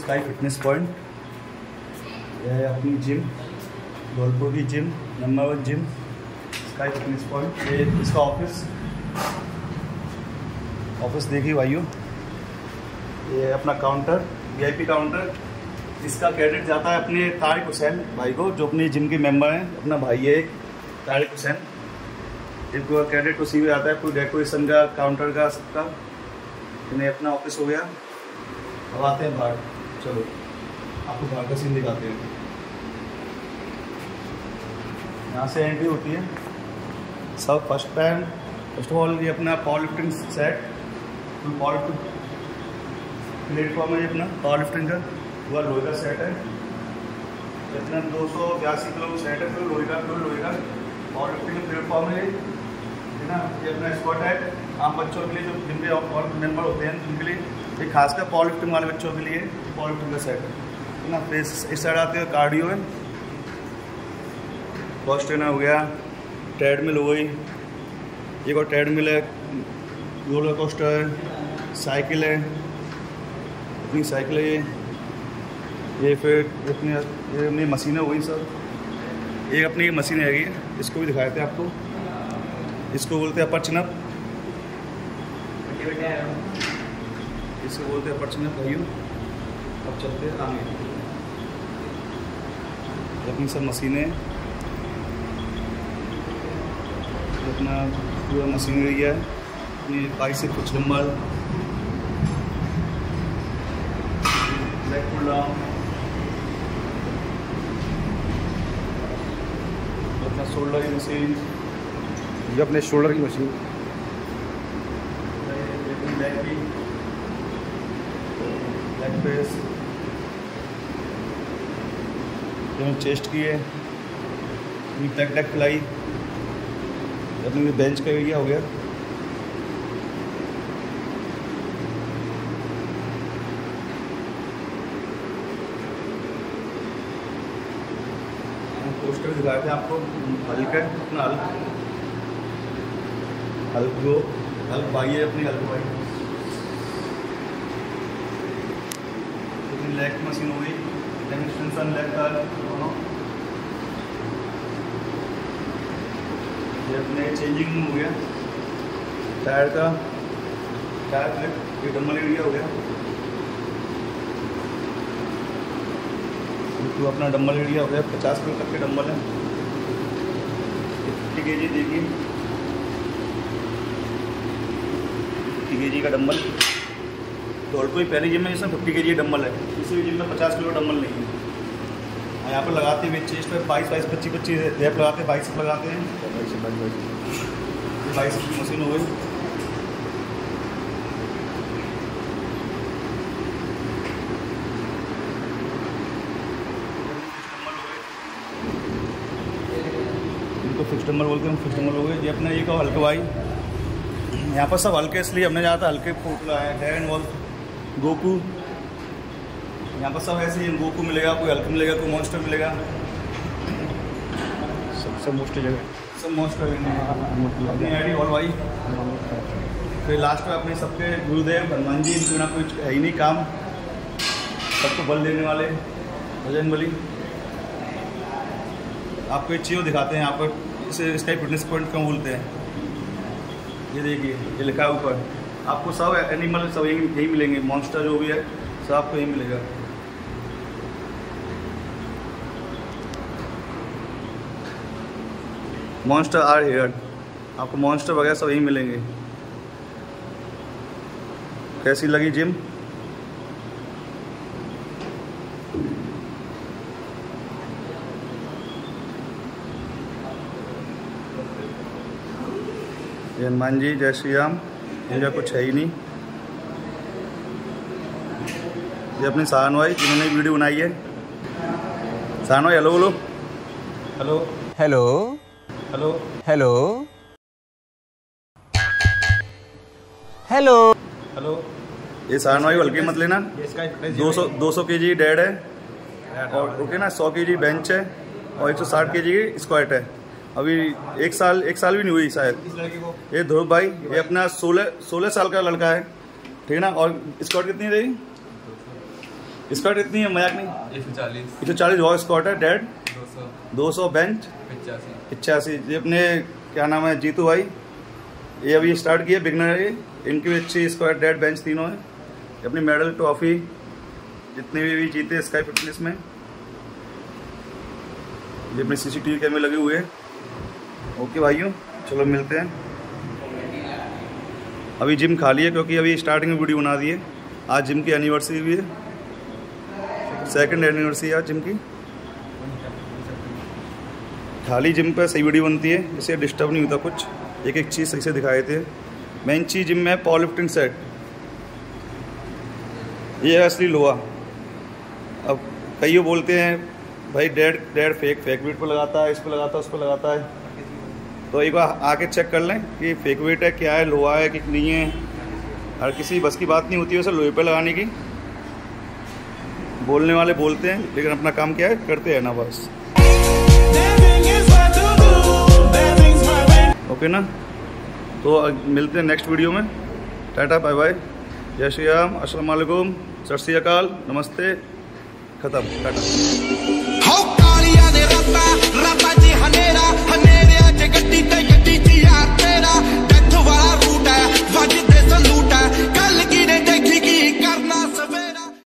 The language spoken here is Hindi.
स्काई फिटनेस पॉइंट यह है अपनी जिम धौलपुर की gym number one gym sky fitness point ये इसका ऑफ़िस ऑफ़िस देखिए भाइयों। ये अपना काउंटर वीआईपी काउंटर इसका क्रेडिट जाता है अपने तारिक हुसैन भाई को, जो अपनी जिम के मेंबर हैं। अपना भाई है तारिक हुसैन इनको क्रेडिट उसी में आता है पूरी डेकोरेशन का काउंटर का, सबका। इन्हें अपना ऑफ़िस हो गया। अब आते हैं बाहर। चलो, आपको बाहर का सीन दिखाते हैं। यहाँ से एंट्री होती है। सब first time first of all ये अपना power lifting set full power lifting platform है ये अपना पावर लिफ्टिंग का, पूरा लोहे का सेट है। इतना दो सौ बयासी किलो सेट है फिर लोहे का फिर लोहे का। पावर लिफ्टिंग प्लेटफॉर्म है ना? ये अपना स्पॉट है। आम बच्चों के लिए जो जिनके और मेंबर होते हैं, उनके लिए ये खासकर पावर लिफ्टिंग वाले बच्चों के लिए पावर लिफ्टिंग का सेट है ना? फिर इस साइड आते हैं कार्डियो है। बॉस ट्रेनर हो गया ट्रेडमिल हो गई। एक और ट्रेडमिल है रोलर कोस्टर है साइकिल है। अपनी साइकिल है ये। ये फिर अपनी, ये अपनी मशीनें हो गई सब। एक अपनी ये मशीन है इसको भी दिखाए थे आपको। इसको बोलते हैं अपर चिनअप इसको बोलते हैं चिनअप भाइयों अब चलते हैं आगे। अपनी सब मशीनें। अपना पूरा मशीनरी है अपनी बाइक से कुछ नंबर। लेग पुल डाउन अपना शोल्डर की मशीन ये अपने शोल्डर की मशीन लेग की लेग प्रेस चेस्ट की है बैक डेक फ्लाई अपनी बेंच का एरिया हो गया। पोस्टर दिखाए थे आपको, हल्क है, अपना हल्क। हल्क हल्क भाई है अपनी हल्क भाई अपनी लेग मशीन हो गई एक्सटेंशन लेग का दोनों। ये अपने चेंजिंग हो गया। टायर का टायर फ्लिप ये डम्बल एरिया हो गया। तो अपना डम्बल एरिया हो गया, पचास किलो तक के डम्बल है। फिफ्टी के जी देखिए। फिफ्टी के जी का डम्बल दौड़ ही पहली जिम में इसमें फिफ्टी के जी डम्बल है किसी भी जिम में पचास किलो डम्बल नहीं है। यहाँ पर लगाते हुए चेस्ट पर बाईस बाईस, पच्चीस पच्चीस रेप लगाते हैं बाईस लगाते हैं। बाईस की मशीन हो गई। इनको नंबर बोलते हैं फिक्स नंबर हो गए। ये अपना ये कहो हल्के भाई। यहाँ पर सब हल्के, इसलिए हमने ज़्यादा हल्के फूट फ़ोटो आए ड्रैगन बॉल गोकू। यहाँ पर सब ऐसे ही गोकू मिलेगा कोई हल्का मिलेगा कोई मॉन्स्टर मिलेगा। सबसे मोस्ट जगह सब मॉन्स्टर अपनी आई डी और भाई। फिर लास्ट में अपने सबके गुरुदेव हनुमान जी इनको ना कुछ है ही नहीं काम। सबको बल देने वाले भजन बली। आपको एक चीज़ दिखाते हैं यहाँ पर इसे इसका फिटनेस पॉइंट क्यों बोलते हैं? ये देखिए ये लिखा है ऊपर। आपको सब एनिमल सब यही यही मिलेंगे मॉन्स्टर जो भी है, सब आपको यही मिलेगा। मॉन्स्टर आर हेयर आपको मॉन्स्टर वगैरह सब यही मिलेंगे। कैसी लगी जिम हनुमान जी, जय श्री राम। इनका कुछ है ही नहीं। ये अपने सहान भाई जिन्होंने वीडियो बनाई है। सहान भाई हेलो बोलो। Hello hello hello hello hello hello ये सहान भाई हल्के मत लेना। दो सौ दो सौ के जी डेड है और ओके ना सौ के जी बेंच है। और एक सौ साठ के जी स्क्वाट है। अभी एक साल एक साल भी नहीं हुई शायद। ये ध्रुव भाई ये अपना सोलह सोलह साल का लड़का है। ठीक है ना? और स्क्वाट कितनी रही स्क्वाट इतनी है? मज़ाक नहीं? एक सौ चालीस। एक सौ चालीस वॉक स्क्वाट है डेड। दो सौ। दो सौ बेंच। पिचासी। ये अपने क्या नाम है जीतू भाई। ये अभी स्टार्ट किया बिगनर है ये। इनकी भी अच्छी स्क्वायर डेड बेंच तीनों है। अपनी मेडल ट्रॉफी जितने भी, भी जीते स्काई फिटनेस में। ये अपने सीसीटीवी कैमरे लगे हुए हैं। ओके भाइयों, चलो मिलते हैं। अभी जिम खाली है क्योंकि अभी स्टार्टिंग में वीडियो बना दी है। आज जिम की एनिवर्सरी भी है। सेकंड एनिवर्सरी आज जिम की। खाली जिम पर सही वीडियो बनती है इससे डिस्टर्ब नहीं होता कुछ। एक एक चीज़ सही से दिखाए थे। मेन चीज़ जिम में पावर लिफ्टिंग सेट ये है असली लोहा। अब कई बोलते हैं, भाई dead dead fake fake weight पर लगाता है, इस पर लगाता है, उस पर लगाता है। तो एक बार आके चेक कर लें कि फेक वेट है, क्या है, लोहा है कि नहीं है। हर किसी बस की बात नहीं होती वैसे लोहे पर लगाने की। बोलने वाले बोलते हैं, लेकिन अपना काम क्या है, करते हैं ना बस। ओके ना? तो मिलते हैं नेक्स्ट वीडियो में। टाटा बाय बाय जय श्री राम असलकुम सत श्री अकाल, नमस्ते। ख़त्म। टाटा।